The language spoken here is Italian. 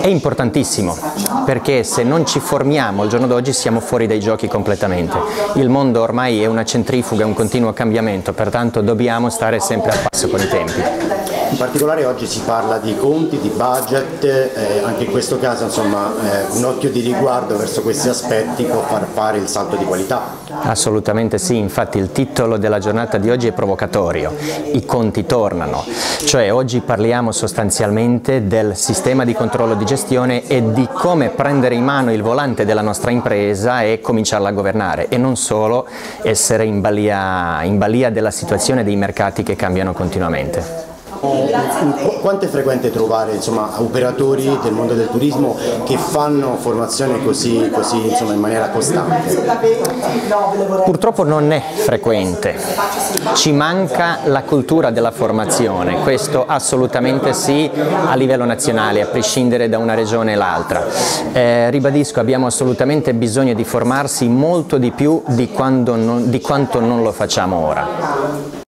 È importantissimo perché se non ci formiamo al giorno d'oggi siamo fuori dai giochi completamente. Il mondo ormai è una centrifuga, è un continuo cambiamento, pertanto dobbiamo stare sempre a passo con i tempi. In particolare oggi si parla di conti, di budget, eh, anche in questo caso insomma, eh, un occhio di riguardo verso questi aspetti può far fare il salto di qualità. Assolutamente sì, infatti il titolo della giornata di oggi è provocatorio, i conti tornano, cioè oggi parliamo sostanzialmente del sistema di controllo di gestione e di come prendere in mano il volante della nostra impresa e cominciarla a governare e non solo essere in balia, in balia della situazione dei mercati che cambiano continuamente. Quanto è frequente trovare insomma, operatori del mondo del turismo che fanno formazione così, così insomma, in maniera costante? Purtroppo non è frequente, ci manca la cultura della formazione, questo assolutamente sì a livello nazionale, a prescindere da una regione e l'altra. Eh, ribadisco, abbiamo assolutamente bisogno di formarsi molto di più di, non, di quanto non lo facciamo ora.